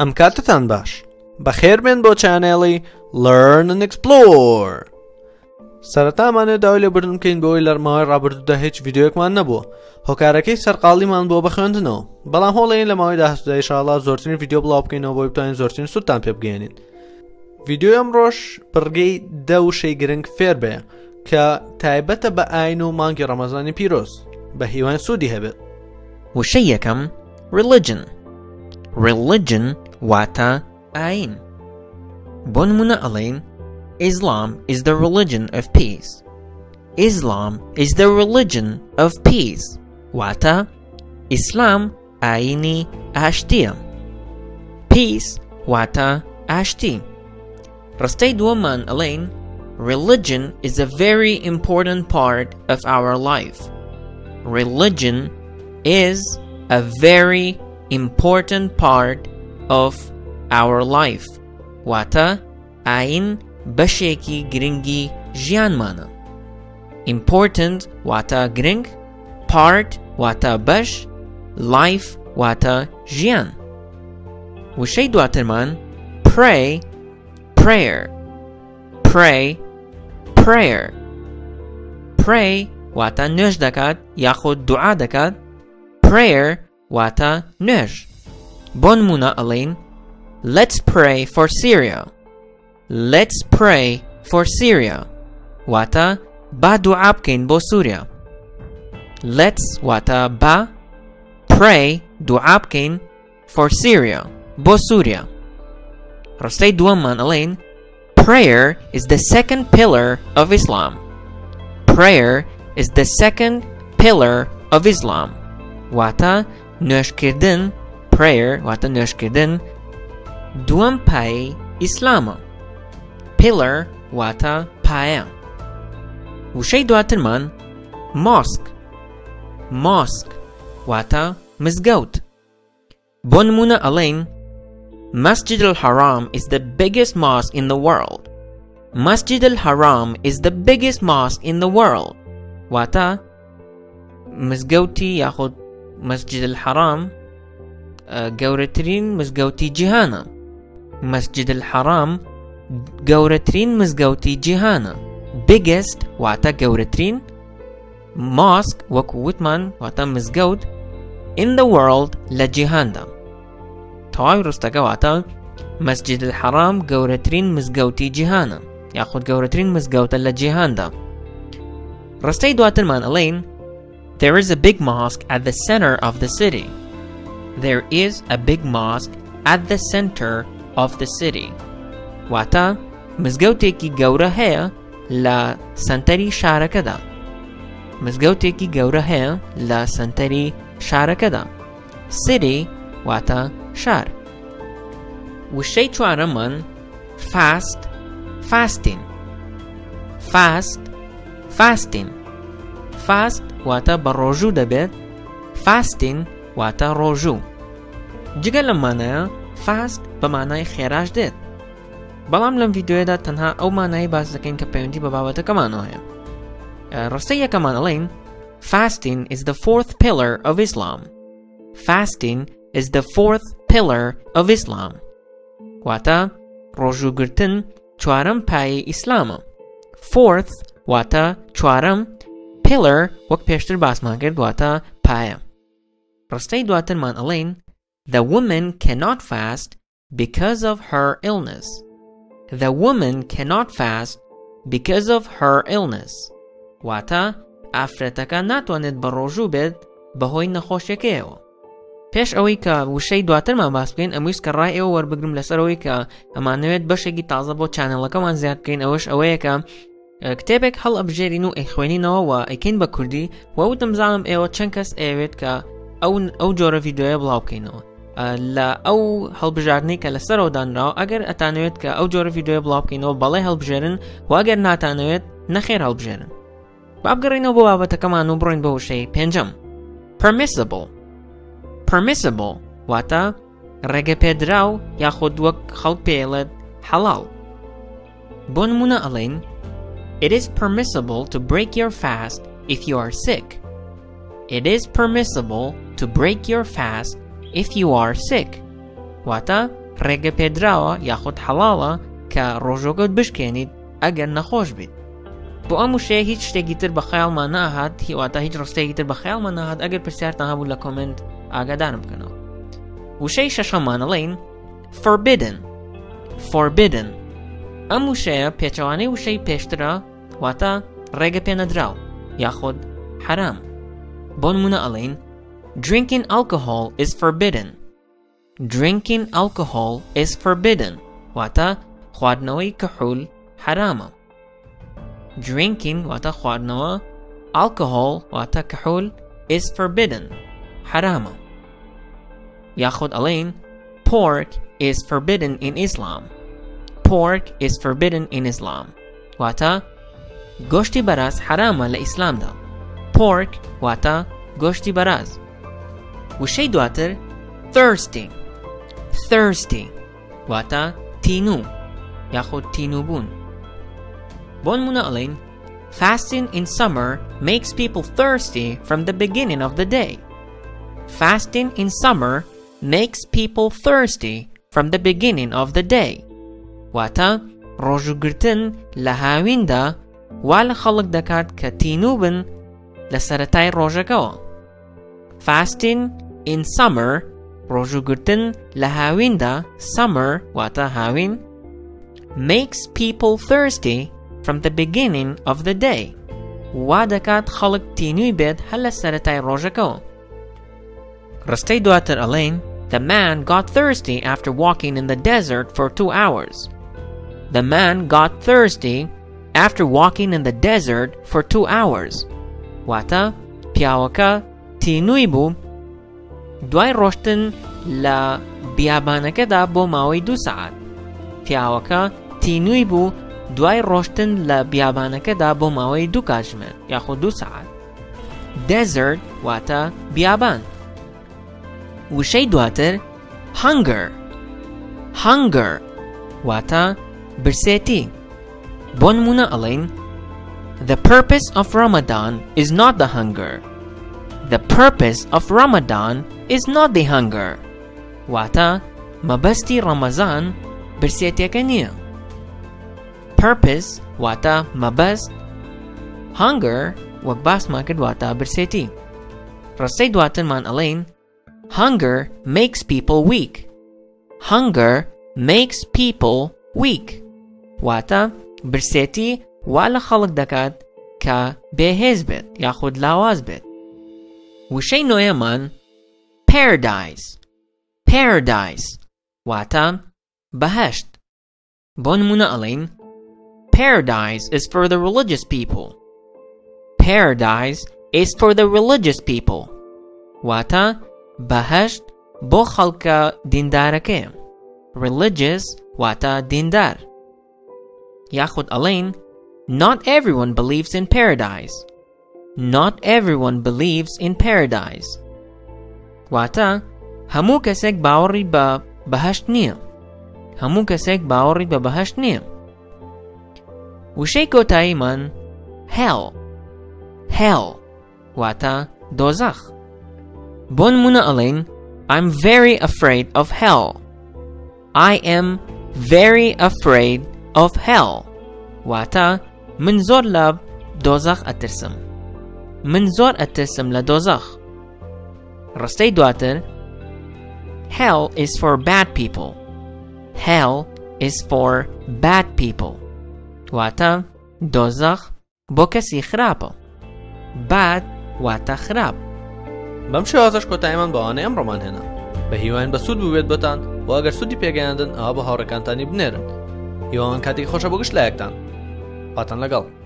ئەم کاتتان باش. بەخێربێن بۆ چانێڵی Learn and Explore. سەرەتامانێت داوای لێبرن بکەین بۆی لەرماوەی ڕابردوودا هیچ ڤیددیوەکمان نەبووە. هۆکارەکەی سەرقاڵیمان بۆ بەخوێندنەوە بەڵام هۆڵەیە لە ماوەی داهستدای شاڵا زۆرترین ڤیددیو بڵاو بکەینەوە بۆی بتوانین زۆرترین سوودتان پێ بگەێنین ڤیددیو ئەم ڕۆژ پڕگەی دە وشەی گرنگ فێر بێ کە تایبەتە بە ئاین و مانگی ڕەمەزانی پیرۆز. بە هیوان سوودی هەبێت. وشەی یەکەم religion. Religion Wata Ain. Bonmuna Alain, Islam is the religion of peace. Islam is the religion of peace. Wata Islam Aini Ashtia. Peace Wata Ashti. Rastei Duoman Alain, religion is a very important part of our life. Religion is a very important part of our life. Wata ain basheki gringi jianmana. Important wata gring, part wata bash, life wata jian. Wushei duaterman, pray, prayer. Pray, prayer. Pray wata nöj dakat, yahud dua. Prayer wata nöj. Bonmuna Alain, let's pray for Syria. Let's pray for Syria. Wata ba du'abkin bo Syria. Let's wata ba pray du'abkin for Syria bo Syria. Rostei Duaman Alain, prayer is the second pillar of Islam. Prayer is the second pillar of Islam. Wata nushkirdin prayer Watanushke din Duampai Islamo Pillar Wata paya Ushei Duatinman Mosque Mosque Wata Mizgout Bonmuna Alain Masjid al-Haram is the biggest mosque in the world. Masjid al-Haram is the biggest mosque in the world. Wata ya Yahud Masjid al-Haram گەورەترین مزگەوتی جیهانە مسجد الحرام گەورەترین مزگەوتی جیهانە biggest واتە گەورەترین ماسک وەکو وتمان واتە مزگەوت in the world لە جیهاندا تەواوی ڕستەکە واتە مەسجد الحرام گەورەترین مزگەوتی جیهانە یاخود گەورەترین مزگەوتە لە جیهاندا ڕستەی دواترمان ئەڵێن There is a big mosque at the center of the city. There is a big mosque at the center of the city. واتە مزگەوتێکی گەورە هەیە لە سنتەری شارەکەدا. مزگەوتێکی گەورە هەیە لە سنتەری شارەکەدا. City واتە شار. وشەی چوارەمان fast fasting. Fast fasting. Fast واتە بە ڕۆژوو دەبێت فاستین واتە ڕۆژوو جگە لەمانەیە فاست بە مانای خێراش دێت بەڵام لەم ڤیددیوەدا تەنها ئەو مانایی باس دەکەین کە پەیوەندی بە بابەتەکەمانەوە هەیە ڕستەی یەکەمان ئەڵێن Fasting is the fourth pillar of Islam. Fasting is the fourth pillar of Islam. واتە ڕۆژووگرتن چوارەم پایی ئیسلامە. Fourth واتە چوارەم pillar وەک پێشتر باسمان کرد واتە پایە ڕستەی دواترمان ئەڵێن The woman cannot fast because of her illness. The woman cannot fast because of her illness. واتە ئافرەتەکە ناتوانێت بە ڕۆژوو بێت بەهۆی نەخۆشیەکەیەوە. پێش ئەوەی کە وشەی دواترمان باس بکەین ئەمویست کە ڕای ئێوە وەربگرم لەسەرەوەی کە ئەمانەوێت بەشێکی تازە بۆ چانەڵەکەمان زیاد بکەین ئەوەش ئەوەیە کە کتێبێک هەڵ ئەبژێرین و ئەیخوێنینەوە و ئەیکەین بە کوردی وەوتم زانم ئێوە چەند کەس ئەوێت کە ئەو ئەو جۆرە ڤیددیوە بڵاو بکەینەوە لە ئەو هەڵبژاردنەی کە لەسەرەوە دانراوە ئەگەر ئەتانوێت کە ئەو جۆرە ڤیددیوە بڵاو بکەینەوە بەڵێ هەڵبژێرن واگەر ناتانەوێت نەخێر هەڵبژێرن. بابگەڕینەوە بۆ بابەتەکەمان و بڕۆین بە وشەی پێنجەم. Permissible. Permissible. واتە ڕێگە پێدراو یاخود وەک خەڵک پێڵێت حەڵاو بۆ نمونە ئەڵێن It is permissible to break your fast if you are sick. It is permissible to break your fast if you are sick. واتە ڕێگە پێدراوە یاخود حەڵاڵە کە ڕۆژۆگەت بشکێنیت ئەگەر نەخۆش بیت بۆ ئەم وشەیە هیچ شتێکی تر بە خەیاڵمان ناهات هیواتە هیچ ڕستێکی تر بە خەیاڵمان ناهات ئەگەر پرسیارتان هەبوو لە کۆمنت ئاگادارم بکەنەوە وشەی شەشەمانەڵین forbidden forbidden. ئەم وشەیە پێچەوانەی وشەی پێشترە واتە ڕێگە پێنەدراو یاخود حرام Bonmuna Alain, drinking alcohol is forbidden. Drinking alcohol is forbidden. Wata khwadnoi kahul harama. Drinking wata khwadnoa alcohol wata kahul is forbidden. Harama. Yahud Alain, pork is forbidden in Islam. Pork is forbidden in Islam. Wata goshti baras harama la Islam da pork واتە گۆشتی بەراز وشەی دواتر thirsty thirsty واتە تینوو یاخود تینوبوون بۆ نمونە ئەڵین Fasting in summer makes people thirsty from the beginning of the day. Fasting in summer makes people thirsty from the beginning of the day. واتە ڕۆژوگرتن لە هاویندا وا لە خەڵک دەکات کە تینوو بن لە سەتای ڕۆژەکەەوە. Fasting in summer ڕۆژوگرتن لە هاویندا summer واتە هاوین makes people thirsty from the beginning of the day. وا دەکات خەڵک تینووی بێت هەر لە سەتای ڕۆژەکەەوە. ڕستەی دواتر ئەڵێن The man got thirsty after walking in the desert for two hours. The man got thirsty after walking in the desert for two hours. Wata پیاوەکە تینووی بوو دوای ڕۆشتن لە بیابانەکەدا بۆ ماوەی دو سعات. پیاوەکە تینووی بوو دوای ڕۆشتن لە بیابانەکەدا بۆ ماوەی دوو کاتژمێر یاخود دو سعات. Desert واتە بیابان. وشەی دواتر hunger hunger واتە برسێتی بۆ نمونە ئەڵین The purpose of Ramadan is not the hunger. The purpose of Ramadan is not the hunger. Wata, mabasti Ramazan bersiatekanya. Purpose, wata mabast. Hunger, wagbas makad wata berseti. Rasay duatan man alain, hunger makes people weak. Hunger makes people weak. Wata berseti وا لە خەڵک دەکات کە بێهێز بێت یاخود لاواز بێت. وشەی نوێیەمان Paradise. Paradise. واتە بەهشت. بۆ نمونە ئەڵین Paradise is for the religious people. Paradise is for the religious people. واتە بەهشت بۆ خەڵکە دیندارەکەیە religious واتە دیندار یاخود ئەڵین not everyone believes in paradise not everyone believes in paradise واتە هەموو کەسێک باوەڕی بە بەهشت نییە هەموو کەسێک باوەڕی بە بەهشت نییە وشەی کۆتاییمان hell hell واتە دۆزەخ بۆ نمونە ئەڵێن I'm very afraid of hell. I am very afraid of hell. واتە من زۆر لە دۆزەخ ئەترسم. من زۆر ئەترسم لە دۆزەخ. ڕستەی دواتر Hell is for bad people. Hell is for bad people. واتە دۆزەخ بۆ کەسی خراپە. باد واتە خراپ. بەم شێوازش کۆتاییمان بەوانەیە ئەم ڕۆمان هێنا بە هیوان بە سوود بوێت بتان و ئەگەر سوودی پێگەیاندن ئەوە بە هاوڕەکانتانی بنێرن هیوان کاتێک خۆشە بۆ گشت لایەکتان Patana kal.